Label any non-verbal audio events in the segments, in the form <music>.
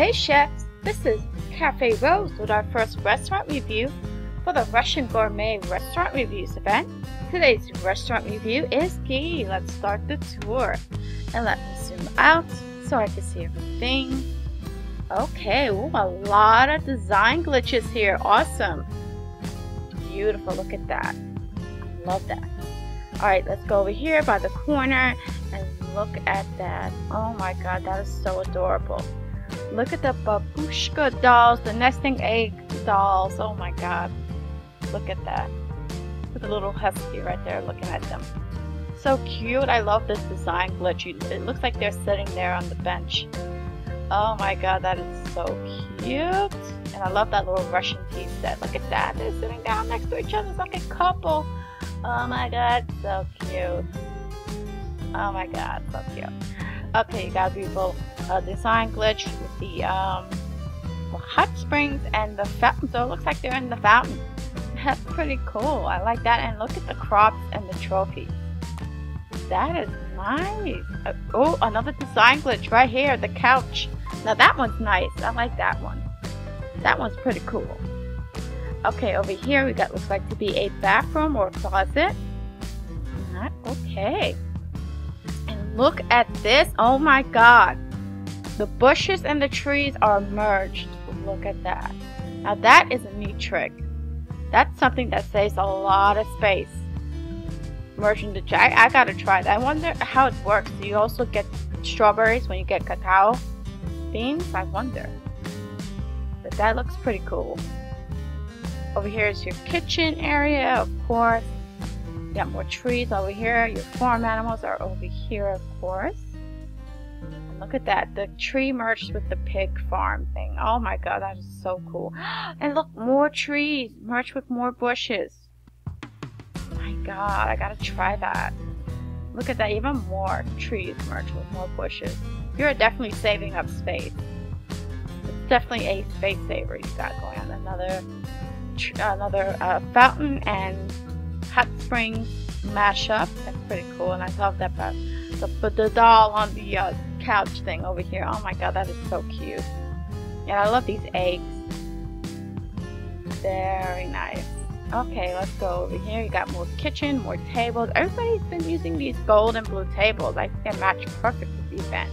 Hey chefs, this is Cafe Rose with our first restaurant review for the Russian Gourmet Restaurant Reviews event. Today's restaurant review is key. Let's start the tour. And let me zoom out so I can see everything. Okay, ooh, a lot of design glitches here. Awesome. Beautiful, look at that. Love that. Alright, let's go over here by the corner and look at that. Oh my god, that is so adorable. Look at the babushka dolls, the nesting egg dolls. Oh my god. Look at that. At the little husky right there looking at them. So cute. I love this design glitch. It looks like they're sitting there on the bench. Oh my god, that is so cute. And I love that little Russian tea set. Look at that. They're sitting down next to each other. It's like a couple. Oh my god, so cute. Oh my god, so cute. Okay, you a beautiful uh, design glitch with the um, hot springs and the fountain. So it looks like they're in the fountain. <laughs> That's pretty cool. I like that. And look at the crops and the trophies. That is nice. Uh, oh, another design glitch right here. The couch. Now that one's nice. I like that one. That one's pretty cool. Okay, over here we got looks like to be a bathroom or closet. Not okay. And look at this. Oh my god. The bushes and the trees are merged. Look at that. Now that is a neat trick. That's something that saves a lot of space. Merging the I, I gotta try that. I wonder how it works. Do you also get strawberries when you get cacao beans? I wonder. But that looks pretty cool. Over here is your kitchen area, of course. You got more trees over here. Your farm animals are over here, of course. Look at that. The tree merged with the pig farm thing. Oh my god, that is so cool. <gasps> And look, more trees merged with more bushes. My god, I gotta try that. Look at that, even more trees merged with more bushes. You're definitely saving up space. It's definitely a space saver you got going on. Another another uh, fountain and hot springs mashup. That's pretty cool, and I love that part. The, the doll on the uh, couch thing over here. Oh my god, that is so cute. And I love these eggs. Very nice. Okay, let's go over here. You got more kitchen, more tables. Everybody's been using these gold and blue tables. I think they match perfect with the event.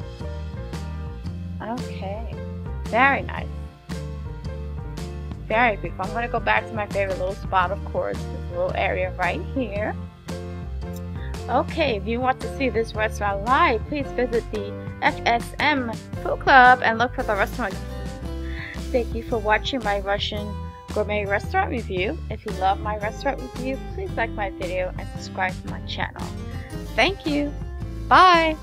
Okay, very nice very beautiful. I'm going to go back to my favorite little spot, of course, this little area right here. Okay, if you want to see this restaurant live, please visit the FSM Food Club and look for the restaurant. Thank you for watching my Russian gourmet restaurant review. If you love my restaurant review, please like my video and subscribe to my channel. Thank you. Bye.